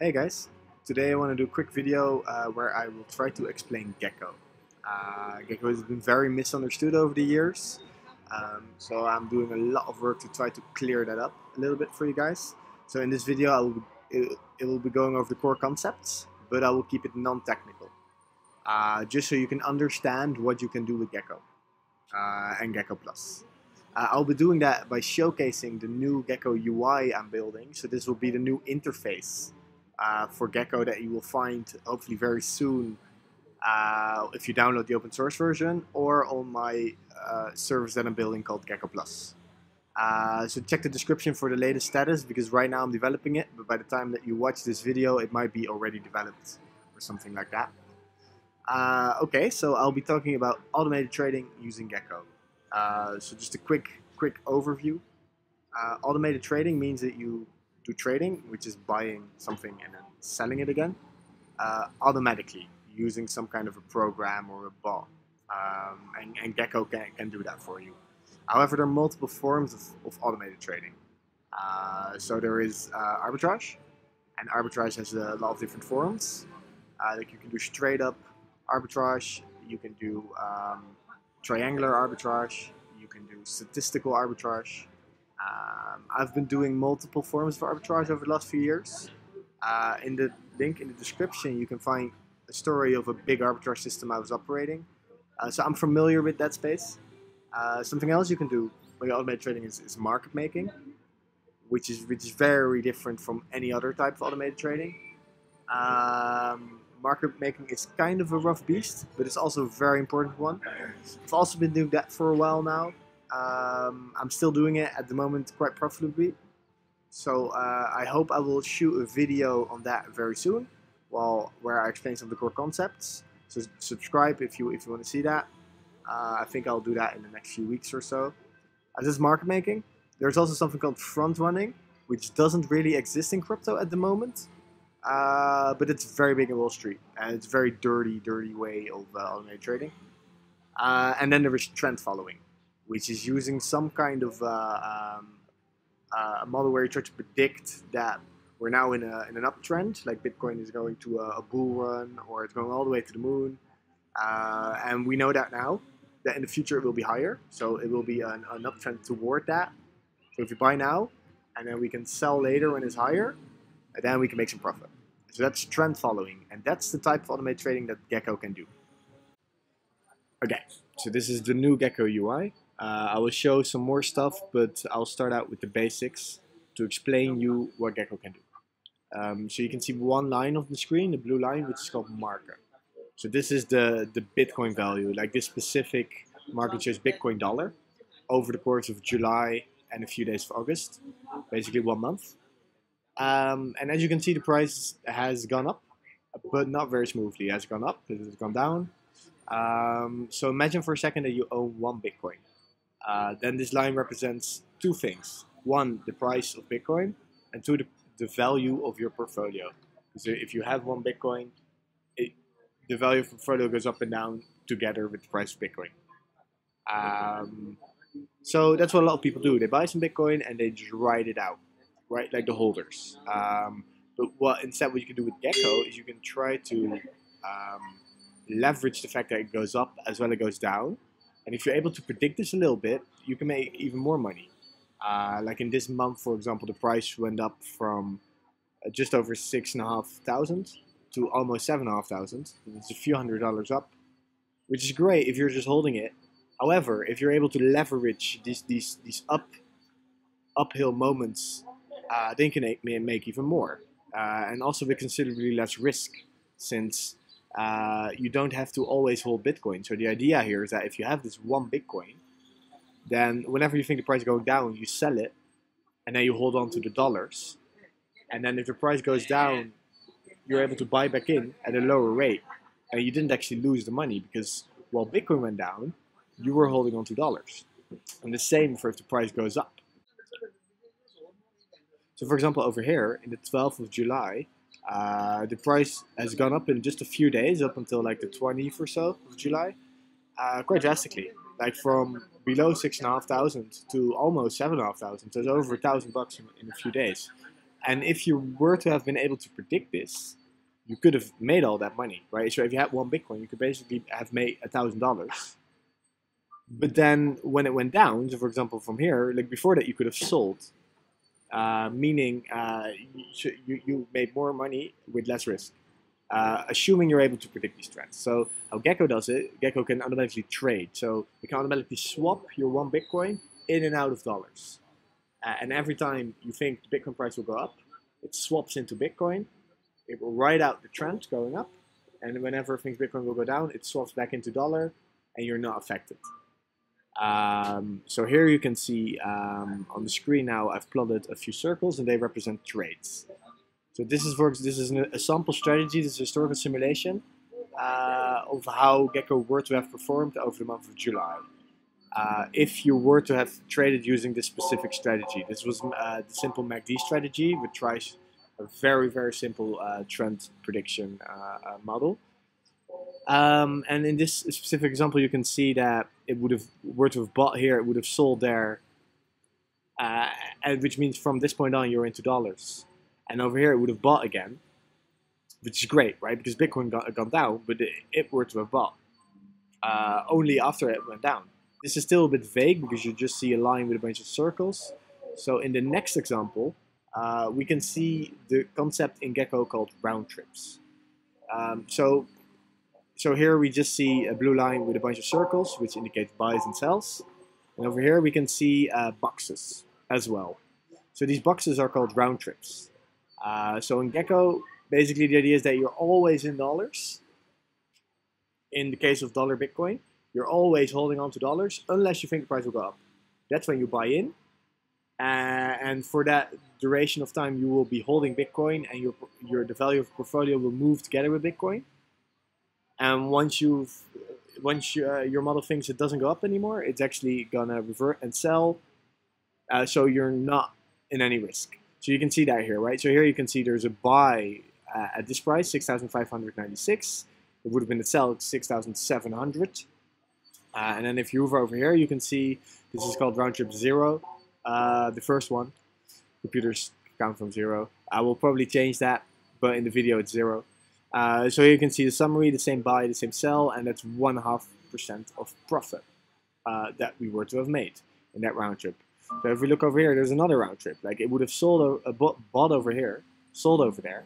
Hey guys, today I want to do a quick video uh, where I will try to explain Gekko. Uh, Gekko has been very misunderstood over the years, um, so I'm doing a lot of work to try to clear that up a little bit for you guys. So in this video I will, it, it will be going over the core concepts, but I will keep it non-technical. Uh, just so you can understand what you can do with Gekko uh, and Gekko Plus. Uh, I'll be doing that by showcasing the new Gekko UI I'm building. So this will be the new interface uh, for Gekko that you will find hopefully very soon uh, if you download the open source version or on my uh, service that I'm building called Gekko Plus. Uh, so check the description for the latest status because right now I'm developing it, but by the time that you watch this video, it might be already developed or something like that. Uh, okay, so I'll be talking about automated trading using Gekko. Uh, so just a quick quick overview. Automated trading means that you do trading, which is buying something and then selling it again, uh, automatically using some kind of a program or a bot. Um, and, and, Gekko can, can do that for you. However, there are multiple forms of, of automated trading. Uh, so there is uh, arbitrage, and arbitrage has a lot of different forms. like you can do straight up arbitrage. You can do um, triangular arbitrage. You can do statistical arbitrage. Um, I've been doing multiple forms of arbitrage over the last few years. Uh, in the link in the description, you can find a story of a big arbitrage system I was operating. Uh, so I'm familiar with that space. Uh, something else you can do with automated trading is, is, market making, which is which is very different from any other type of automated trading. Um, market making is kind of a rough beast, but it's also a very important one. I've also been doing that for a while now. Um, I'm still doing it at the moment quite profitably. So uh, I hope I will shoot a video on that very soon, well, where I explain some of the core concepts. So subscribe if you if you want to see that. Uh, I think I'll do that in the next few weeks or so. As this market making, there's also something called front running, which doesn't really exist in crypto at the moment. Uh, but it's very big in Wall Street, and it's a very dirty, dirty way of uh, automated trading. Uh, and then there is trend following, which is using some kind of uh, um, uh, a model where you try to predict that we're now in, a, in an uptrend, like Bitcoin is going to a, a bull run or it's going all the way to the moon. Uh, and we know that now, that in the future it will be higher. So it will be an, an uptrend toward that. So if you buy now, and then we can sell later when it's higher, and then we can make some profit. So that's trend following, and that's the type of automated trading that Gekko can do. Okay, so this is the new Gekko UI. Uh, I will show some more stuff, but I'll start out with the basics to explain you what Gekko can do. Um, so you can see one line of the screen, the blue line, which is called market. So this is the, the Bitcoin value, like this specific market shows Bitcoin dollar over the course of July and a few days of August, basically one month. Um, and as you can see, the price has gone up, but not very smoothly. It has gone up, it has gone down. Um, so imagine for a second that you own one Bitcoin. Uh, then this line represents two things. One, the price of Bitcoin, and two, the, the value of your portfolio. So if you have one Bitcoin, it, the value of portfolio goes up and down together with the price of Bitcoin. Um, so that's what a lot of people do. They buy some Bitcoin and they just write it out right? Like the holders. Um, but what instead what you can do with Gekko is you can try to um, leverage the fact that it goes up as well as it goes down. And if you're able to predict this a little bit, you can make even more money. Uh, like in this month, for example, the price went up from uh, just over six and a half thousand to almost seven and a half thousand. It's a few hundred dollars up, which is great if you're just holding it. However, if you're able to leverage these these these up uphill moments uh, then you can make, make even more. Uh, and also with considerably less risk since uh, you don't have to always hold Bitcoin. So the idea here is that if you have this one Bitcoin, then whenever you think the price is going down, you sell it and then you hold on to the dollars. And then if the price goes down, you're able to buy back in at a lower rate. And you didn't actually lose the money because while Bitcoin went down, you were holding on to dollars. And the same for if the price goes up. So for example, over here in the 12th of July, uh, the price has gone up in just a few days, up until like the 20th or so of July, uh, quite drastically. Like from below six and a half thousand to almost seven and a half thousand. So it's over a thousand bucks in, in, a few days. and if you were to have been able to predict this, you could have made all that money, right? So if you had one Bitcoin, you could basically have made a thousand dollars. But then when it went down, so for example, from here, like before that, you could have sold, uh, meaning uh, you, you, made more money with less risk, uh, assuming you're able to predict these trends. So how Gekko does it, Gekko can automatically trade. So you can automatically swap your one Bitcoin in and out of dollars. Uh, and every time you think the Bitcoin price will go up, it swaps into Bitcoin. It will ride out the trend going up. And whenever it thinks Bitcoin will go down, it swaps back into dollar and you're not affected. Um, so here you can see um, on the screen now I've plotted a few circles and they represent trades. So this is for this is a sample strategy, this is a historical simulation uh, of how Gekko were to have performed over the month of July. Uh, if you were to have traded using this specific strategy. This was uh, the simple MACD strategy, which tries a very, very simple uh, trend prediction uh, uh, model. Um, and in this specific example, you can see that it would have were to have bought here, it would have sold there, uh, which means from this point on, you're into dollars. And over here, it would have bought again, which is great, right? Because Bitcoin got gone down, but it, it were to have bought only after it went down. This is still a bit vague because you just see a line with a bunch of circles. So in the next example, uh, we can see the concept in Gekko called round trips. Um, so, so here we just see a blue line with a bunch of circles, which indicates buys and sells. And over here we can see uh, boxes as well. So these boxes are called round trips. Uh, so in Gekko, basically the idea is that you're always in dollars. In the case of dollar Bitcoin, you're always holding on to dollars unless you think the price will go up. That's when you buy in. Uh, and for that duration of time, you will be holding Bitcoin and your, your the value of portfolio will move together with Bitcoin. And once you've once you, uh, your model thinks it doesn't go up anymore, it's actually gonna revert and sell. Uh, so you're not in any risk. So you can see that here, right? So here you can see there's a buy uh, at this price, 6,596. It would have been a sell at 6,700. Uh, and then if you move over here, you can see this is called round trip zero, uh, the first one. Computers count from zero. I will probably change that, but in the video it's zero. Uh, so you can see the summary, the same buy, the same sell, and that's one half percent of profit uh, that we were to have made in that round trip. So if we look over here, there's another round trip. Like it would have sold a, a bought over here, sold over there,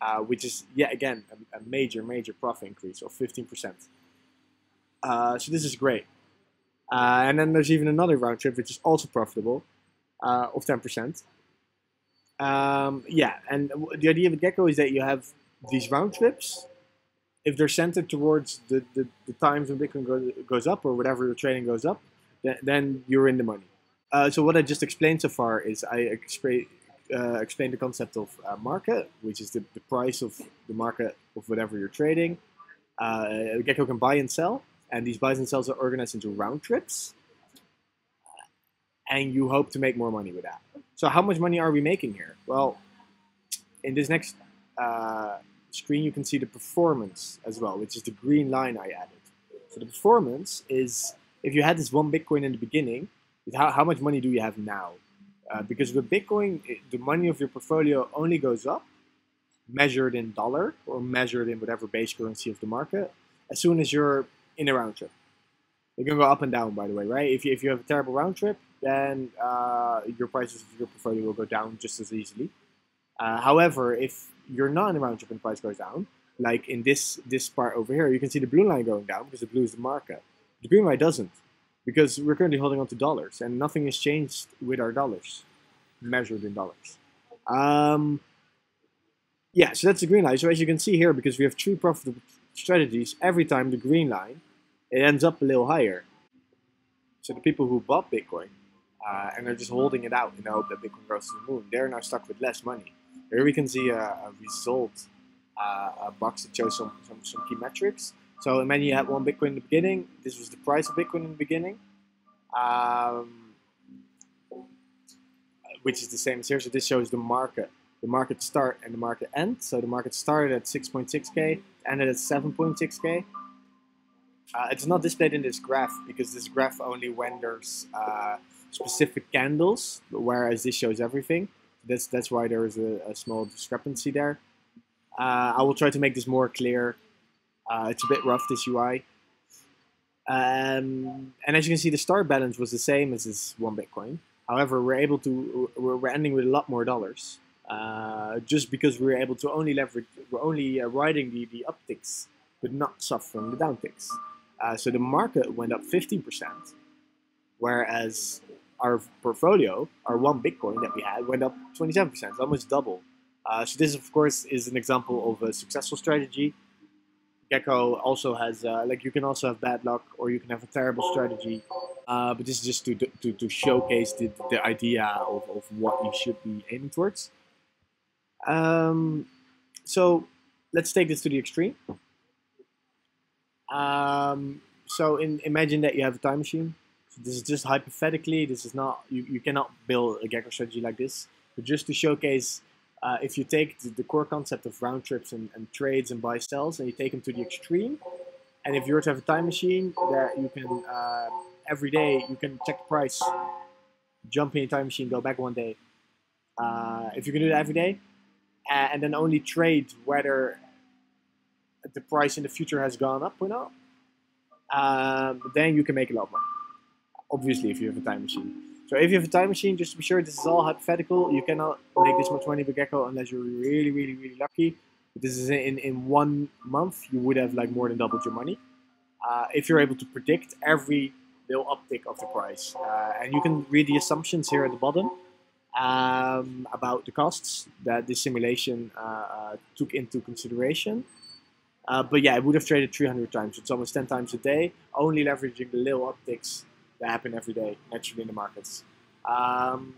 uh, which is yet again a, a major, major profit increase of 15%. Uh, so this is great. Uh, and then there's even another round trip which is also profitable uh, of 10%. Um, yeah, and the idea of Gekko is that you have these round trips. If they're centered towards the, the, the times when Bitcoin goes, goes up or whatever the trading goes up, then, then you're in the money. Uh, so what I just explained so far is I explain, uh, explained the concept of uh, market, which is the, the price of the market of whatever you're trading. Uh, Gekko can buy and sell, and these buys and sells are organized into round trips. And you hope to make more money with that. So how much money are we making here? Well, in this next uh, screen, you can see the performance as well, which is the green line I added. So the performance is if you had this one Bitcoin in the beginning, how, how much money do you have now? Uh, because with Bitcoin, it, the money of your portfolio only goes up, measured in dollar or measured in whatever base currency of the market, as soon as you're in a round trip. It can go up and down, by the way, right? If you, if you have a terrible round trip, then uh, your prices of your portfolio will go down just as easily. Uh, however, if you're not in a round trip price goes down, like in this this part over here, you can see the blue line going down because the blue is the market. The green line doesn't because we're currently holding on to dollars and nothing has changed with our dollars measured in dollars. Um, yeah, so that's the green line. So as you can see here, because we have three profitable strategies, every time the green line, it ends up a little higher. So the people who bought Bitcoin uh, and are just holding it out in the hope that Bitcoin goes to the moon, they're now stuck with less money. Here we can see a, a result, uh, box that shows some, some, some key metrics. So imagine you had one Bitcoin in the beginning. This was the price of Bitcoin in the beginning, um, which is the same as here. So this shows the market, the market start and the market end. So the market started at 6.6k, ended at 7.6k. Uh, it's not displayed in this graph because this graph only renders uh, specific candles, whereas this shows everything. That's that's why there is a, a small discrepancy there. Uh, I will try to make this more clear. Uh, it's a bit rough this UI. Um, and as you can see, the start balance was the same as this one Bitcoin. However, we're able to we're ending with a lot more dollars, uh, just because we're able to only leverage we're only uh, riding the the upticks, but not suffering the downticks. Uh, so the market went up 15%, whereas our portfolio, our one Bitcoin that we had, went up 27%, almost double. Uh, so this, of course, is an example of a successful strategy. Gekko also has, uh, like, you can also have bad luck, or you can have a terrible strategy. Uh, but this is just to, to, to showcase the, the idea of, of what you should be aiming towards. Um, so let's take this to the extreme. Um, so in, imagine that you have a time machine. This is just hypothetically. This is not you, you cannot build a Gekko strategy like this. But just to showcase, uh, if you take the, the, core concept of round trips and, and trades and buy sells, and you take them to the extreme, and if you were to have a time machine that you can uh, every day you can check the price, jump in a time machine, go back one day. Uh, if you can do that every day, and then only trade whether the price in the future has gone up or not, um, then you can make a lot of money. Obviously, if you have a time machine. So if you have a time machine, just to be sure, this is all hypothetical. You cannot make this much money with Gekko unless you're really, really, really lucky. This is in, in one month, you would have like more than doubled your money. Uh, if you're able to predict every little uptick of the price. Uh, and you can read the assumptions here at the bottom um, about the costs that this simulation uh, uh took into consideration. Uh, but yeah, it would have traded 300 times. It's almost 10 times a day, only leveraging the little upticks that happen every day naturally in the markets. Um,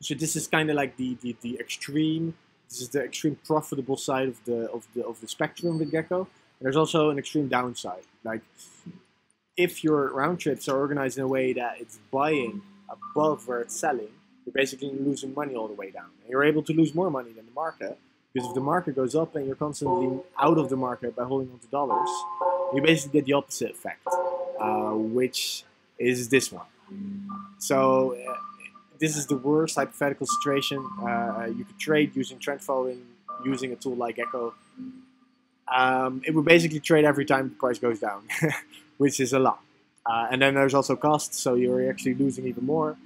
so this is kind of like the, the, the extreme. This is the extreme profitable side of the of the of the spectrum with Gekko. And there's also an extreme downside. Like if your round trips are organized in a way that it's buying above where it's selling, you're basically losing money all the way down. And you're able to lose more money than the market because if the market goes up and you're constantly out of the market by holding on to dollars, you basically get the opposite effect, uh, which is this one. So uh, this is the worst hypothetical situation. Uh, you could trade using trend following, using a tool like Gekko. Um, it would basically trade every time the price goes down, which is a lot. Uh, and then there's also costs, so you're actually losing even more.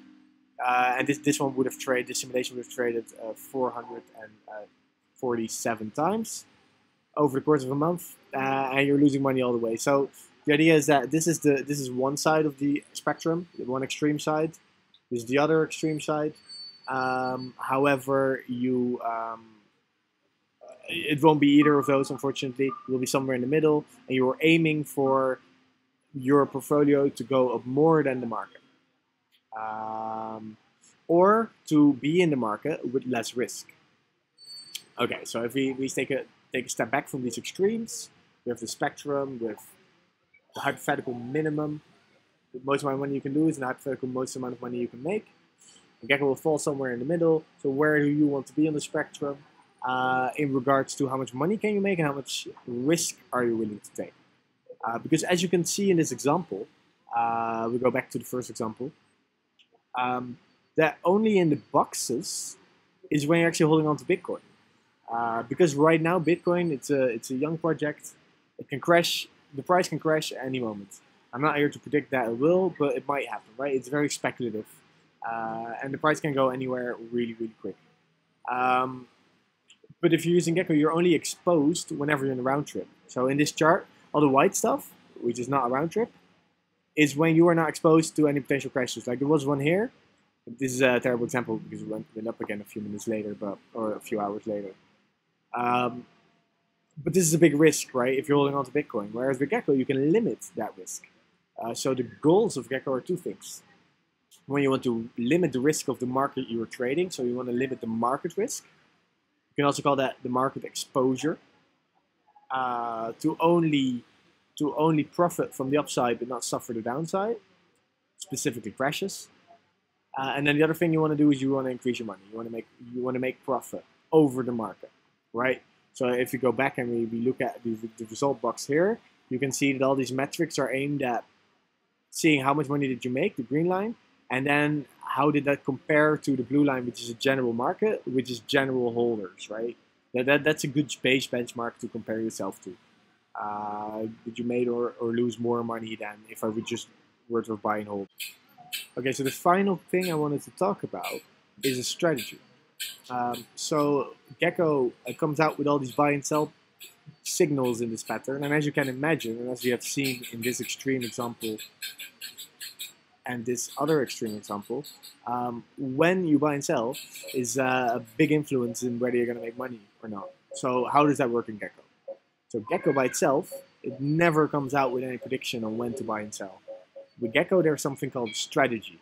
Uh, and this, this one would have traded, this simulation would have traded uh, 400 and 47 times over the course of a month, uh, and you're losing money all the way. So the idea is that this is the this is one side of the spectrum, one extreme side. This is the other extreme side. Um, however, you um, it won't be either of those. Unfortunately, it will be somewhere in the middle, and you're aiming for your portfolio to go up more than the market, um, or to be in the market with less risk. Okay, so if we, we take a take a step back from these extremes, we have the spectrum with the hypothetical minimum. The most amount of money you can lose and the hypothetical most amount of money you can make. The Gekko will fall somewhere in the middle. So where do you want to be on the spectrum uh, in regards to how much money can you make and how much risk are you willing to take? Uh, because as you can see in this example, uh, we go back to the first example, um, that only in the boxes is when you're actually holding on to Bitcoin. Uh, because right now Bitcoin it's a it's a young project. It can crash. The price can crash at any moment. I'm not here to predict that it will, but it might happen. Right? It's very speculative, uh, and the price can go anywhere really really quick. Um, but if you're using Gekko, you're only exposed whenever you're in a round trip. So in this chart, all the white stuff, which is not a round trip, is when you are not exposed to any potential crashes. Like there was one here. This is a terrible example because it went, up again a few minutes later, but or a few hours later. Um, but this is a big risk, right? If you're holding on to Bitcoin. Whereas with Gekko, you can limit that risk. Uh, so the goals of Gekko are two things. When you want to limit the risk of the market you're trading, so you want to limit the market risk. You can also call that the market exposure. Uh, to only to only profit from the upside but not suffer the downside, specifically crashes. Uh, and then the other thing you want to do is you want to increase your money. You want to make you want to make profit over the market right? So if you go back and we, we look at the, the result box here, you can see that all these metrics are aimed at seeing how much money did you make, the green line, And then how did that compare to the blue line, which is a general market, which is general holders, right? That, that that's a good base benchmark to compare yourself to. Uh, did you make or, or lose more money than if I would just were to buy and hold? Okay, so the final thing I wanted to talk about is a strategy. Um, so Gekko comes out with all these buy and sell signals in this pattern, and as you can imagine, and as we have seen in this extreme example and this other extreme example, um, when you buy and sell is uh, a big influence in whether you're going to make money or not. So how does that work in Gekko? So Gekko by itself, it never comes out with any prediction on when to buy and sell. With Gekko, there's something called strategy,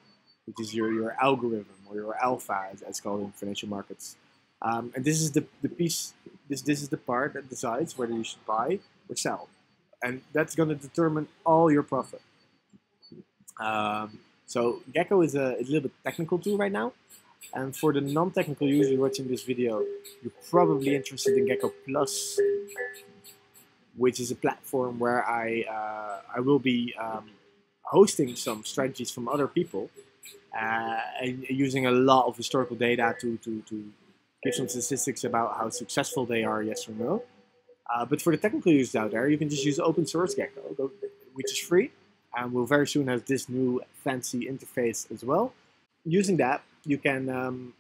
which is your, your algorithm or your alpha, as it's called in financial markets. Um, and this is the, the piece, this, this is the part that decides whether you should buy or sell. And that's going to determine all your profit. Um, so Gekko is a, a, little bit technical tool right now. And for the non-technical user watching this video, you're probably interested in Gekko Plus, which is a platform where I uh, I will be um, hosting some strategies from other people uh, using a lot of historical data to, to, to give some statistics about how successful they are, yes or no. Uh, but for the technical users out there, you can just use open source Gekko, which is free and we'll very soon have this new fancy interface as well. Using that, you can um,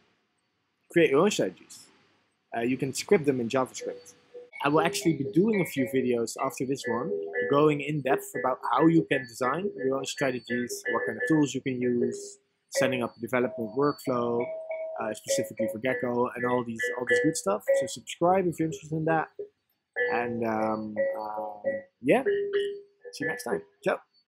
create your own strategies. Uh, you can script them in JavaScript. I will actually be doing a few videos after this one, going in depth about how you can design your own strategies, what kind of tools you can use, setting up a development workflow, uh, specifically for Gekko, and all these all this good stuff. So subscribe if you're interested in that. And um, uh, yeah, see you next time. Ciao.